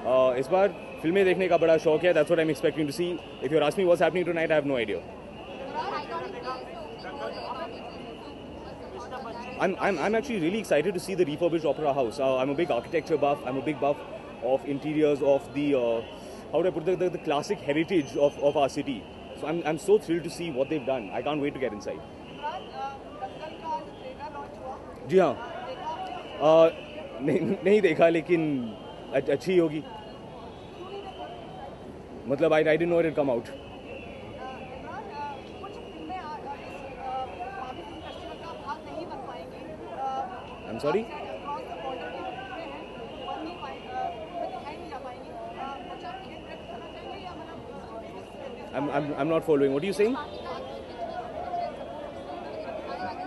Uh, इस बार फ़िल्में देखने का बड़ा शौक है that's what I am expecting to see if you are asking what's happening tonight I have no idea I'm, I'm, I'm actually really excited to see the refurbished Opera House. Uh, I'm a big architecture buff. I'm a big buff of interiors, of the, uh, how do I put the, the, the classic heritage of, of our city. So I'm, I'm so thrilled to see what they've done. I can't wait to get inside. जी हाँ uh, नहीं, नहीं देखा लेकिन अ- अच्छी होगी मतलब I I didn't know it come out I am sorry I'm, I'm, I'm not following. What are you saying?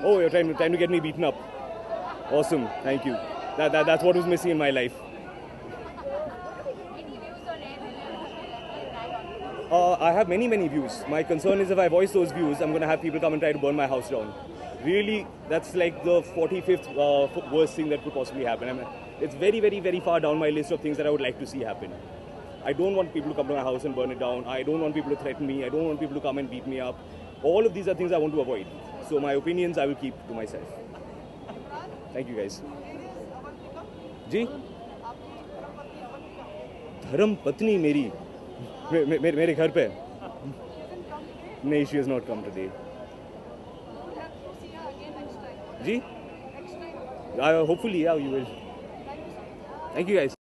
Oh, you're trying to, trying to get me beaten up. Awesome. Thank you. That, that, that's what was missing in my life. Uh, I have many, many views. My concern is if I voice those views, I'm going to have people come and try to burn my house down. Really, that's like the 45th uh, f- worst thing that could possibly happen. I mean, it's very, very, very far down my list of things that I would like to see happen. I don't want people to come to my house and burn it down. I don't want people to threaten me. I don't want people to come and beat me up. All of these are things I want to avoid. So my opinions I will keep to myself. Thank you guys. जी धर्म पत्नी मेरी मे, मे, मेरे घर पे। नहीं she is not come to the ji hopefully you will thank you guys